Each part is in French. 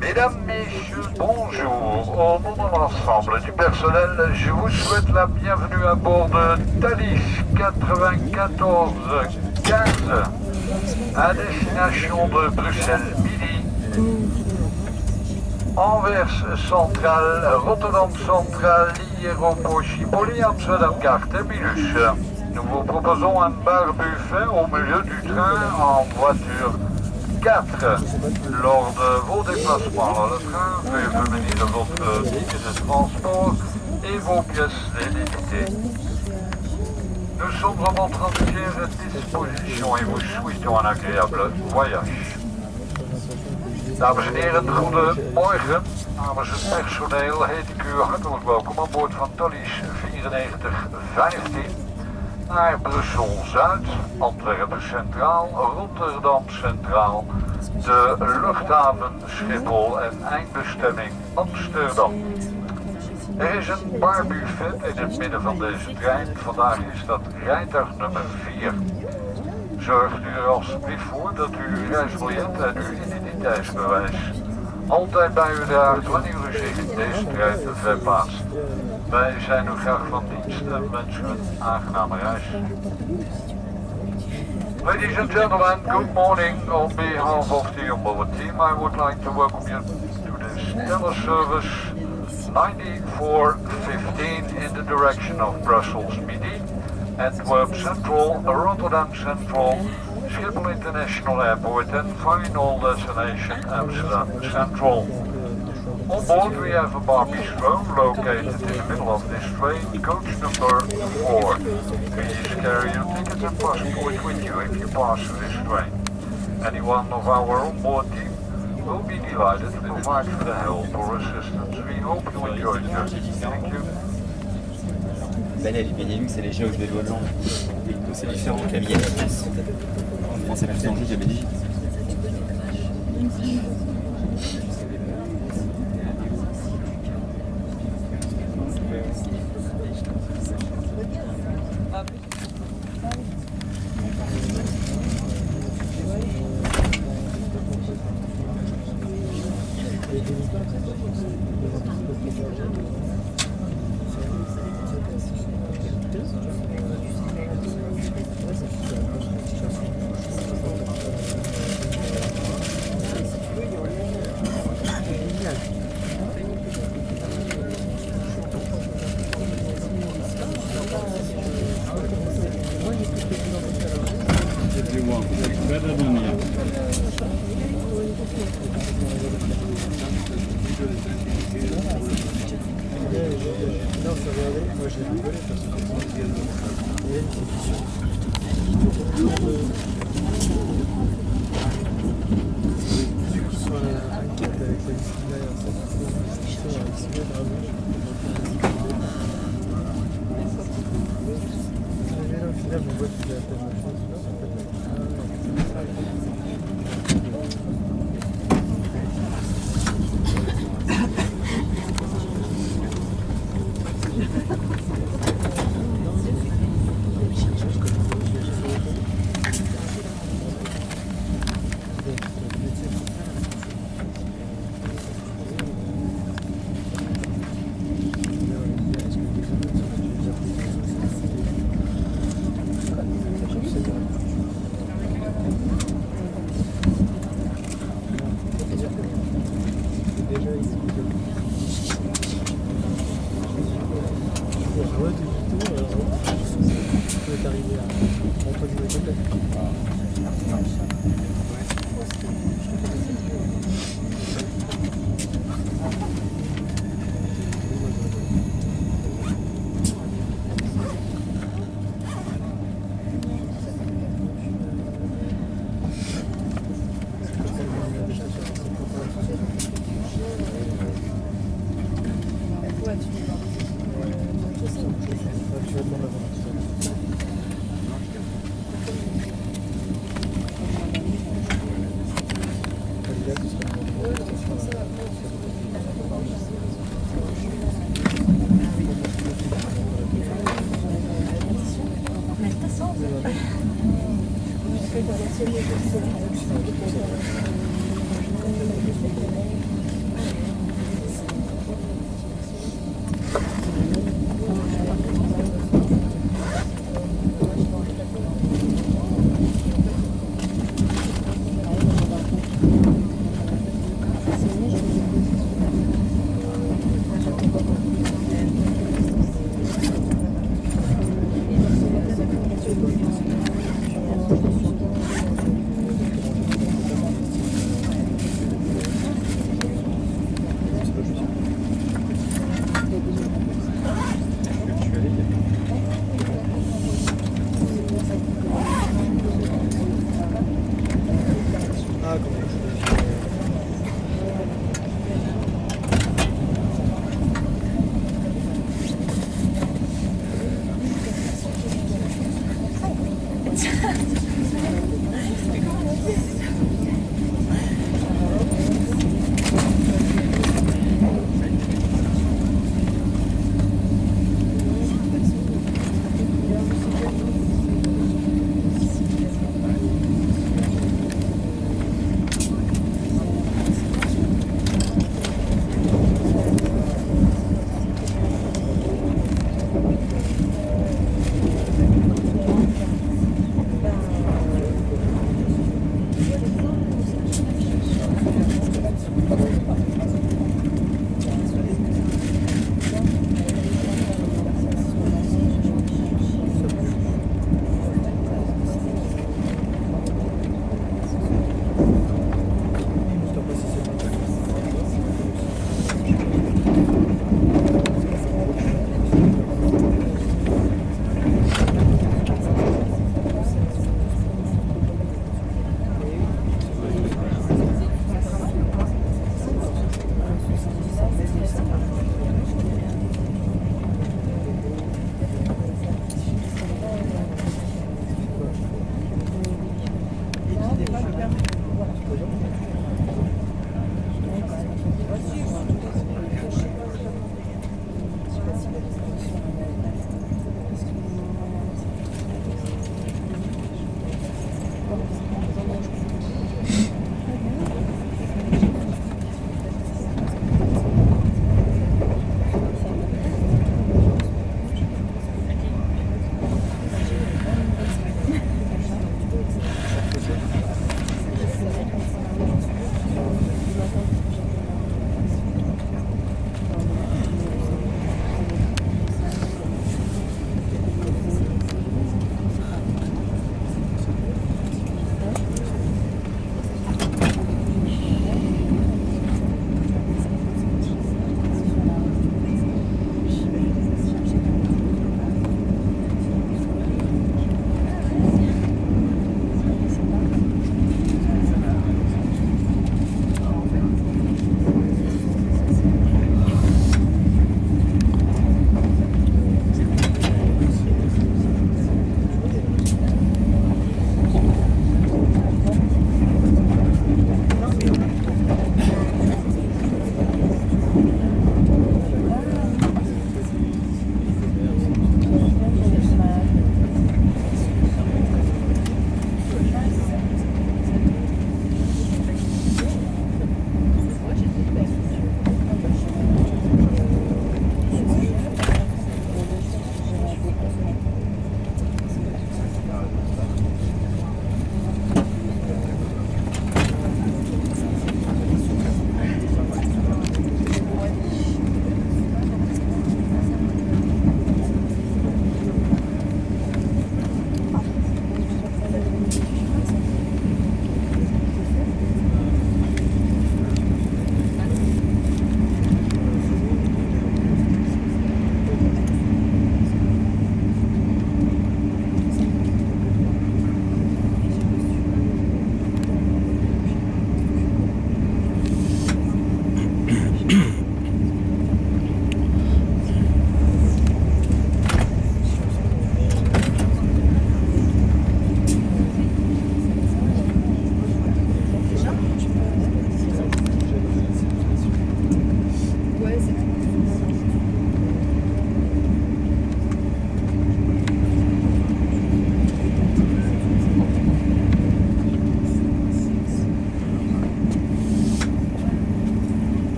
Mesdames, Messieurs, bonjour. Au nom de l'ensemble du personnel, je vous souhaite la bienvenue à bord de Thalys 94 15 à destination de Bruxelles Midi, Anvers Central, Rotterdam Nous vous proposons un bar buffet au milieu du train en voiture 4. Lors de vos déplacements dans le train, veuillez venir votre ticket de transport et vos pièces d'identité. Nous sommes à votre entière disposition et vous souhaitons een agréable voyage. Dames en heren, goedemorgen. Namens het personeel heet ik u hartelijk welkom aan boord van Thalys 9415 naar Brussel-Zuid, Antwerpen Centraal, Rotterdam Centraal, de luchthaven Schiphol en eindbestemming Amsterdam. Er is een barbuffet in het midden van deze trein. Vandaag is dat rijtuig nummer 4. Zorgt u er alstublieft voor dat u uw reisbiljet en uw identiteitsbewijs altijd bij u draagt wanneer u zich in deze trein verplaatst. Wij zijn u graag van dienst en wensen een aangename reis. Ladies and gentlemen, good morning. On behalf of the Umbrella team, I would like to welcome you to this Stellar service 9415 in the direction of Brussels Midi, Antwerp Central, Rotterdam Central, Schiphol International Airport and final destination Amsterdam Central. On board we have a bar bistro located in the middle of this train, coach number 4. Please carry your ticket and passport with you if you pass this train. Anyone of our onboard team will be delighted to provide the help or assistance. We hope you enjoy the journey. Thank you. Benelux, c'est les géos de vélo c'est différent que la Mienne. En France, c'est plus dangereux que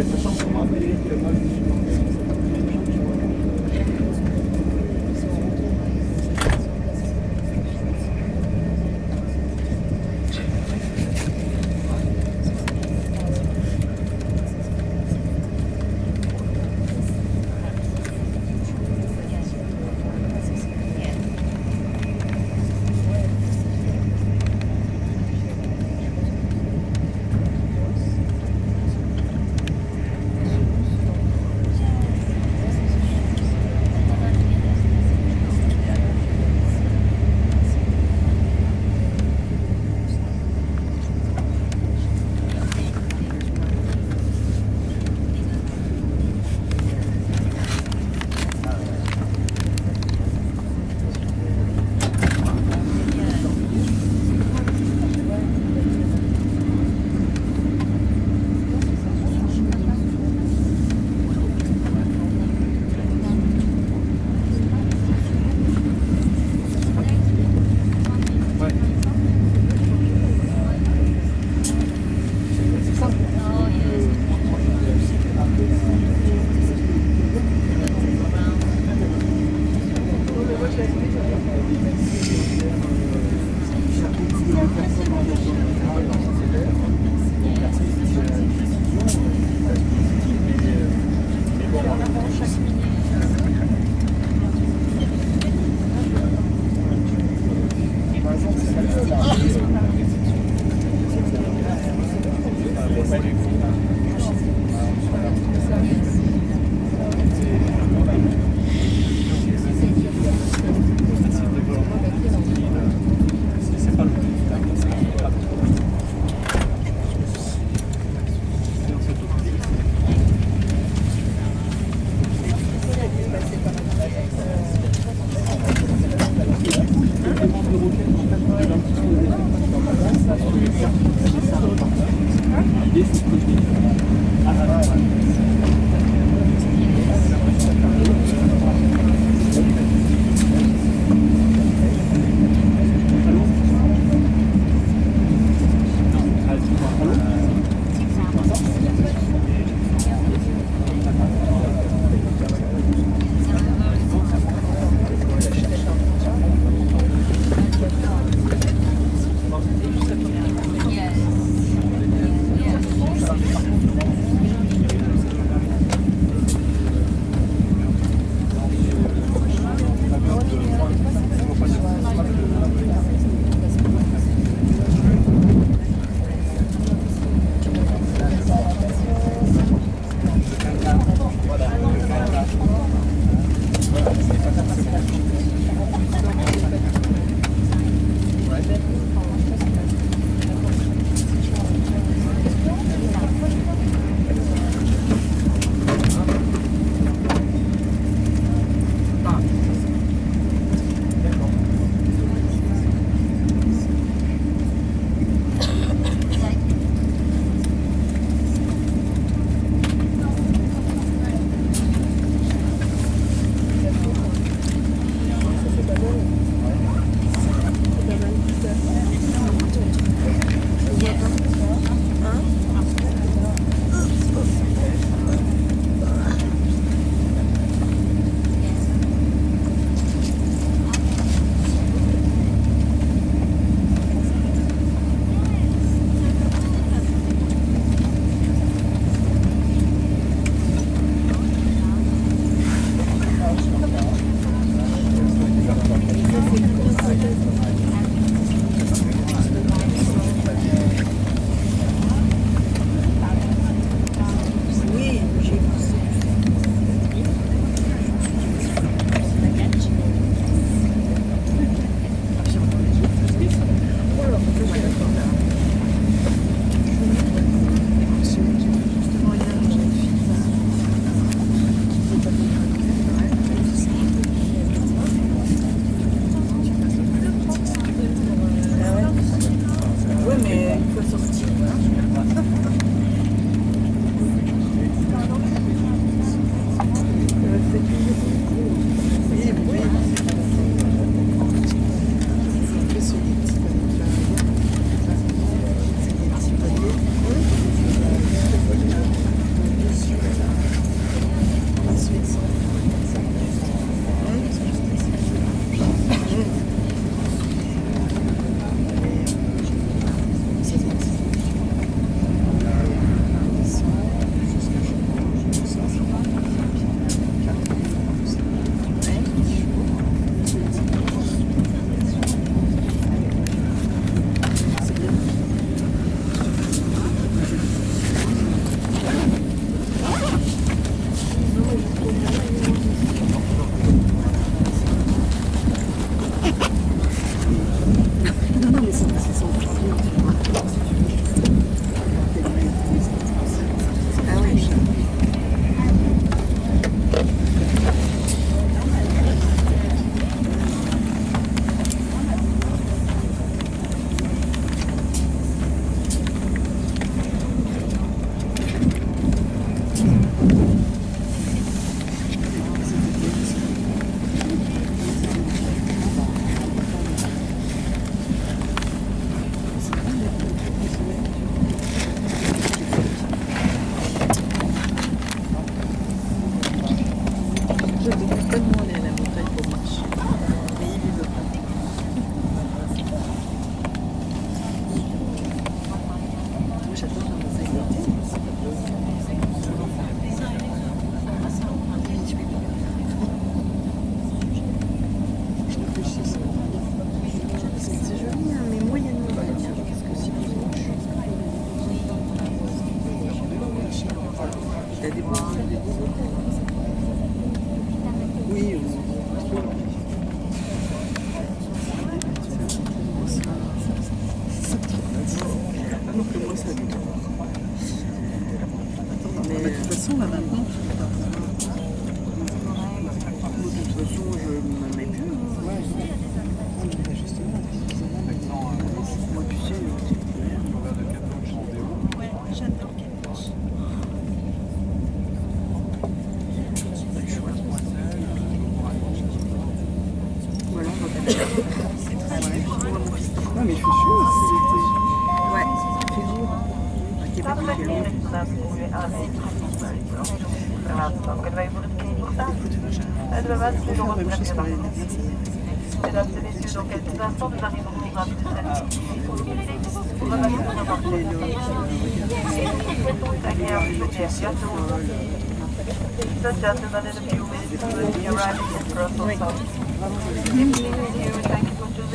Hayır, yaşam olmaz diye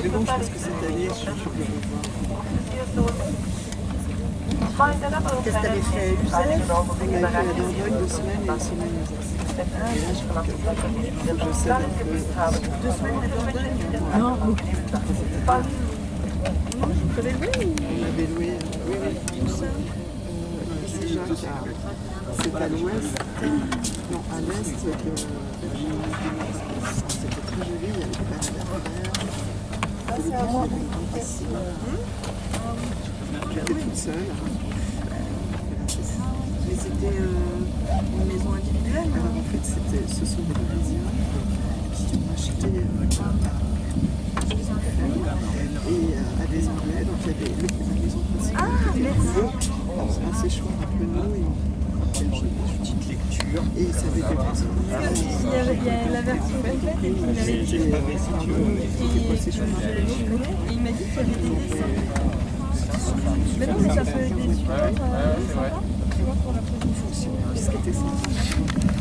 Mais bon, je pense que cette année, Qu'est-ce que tenants fait deux semaines euh. Euh, C'est c'est à l'ouest, non, à l'est. C'était très joli, il y avait des balades à faire. C'est moi. J'étais toute seule. Mais c'était euh, une maison individuelle Alors en fait, c'était, ce sont des Parisiens qui ont acheté euh, et euh, à des Anglais, donc il y avait la maison principale. Ah, un séchoir un peu nous et on quel joli Petite lecture. Et ça des maisons. Il y, a la version complète J'ai pas si tu veux. Et il m'a dit qu'il y avait des dessins. Mais non, mais ça peut être des supports euh, sympas, tu vois, pour la. Ce qui était sympa.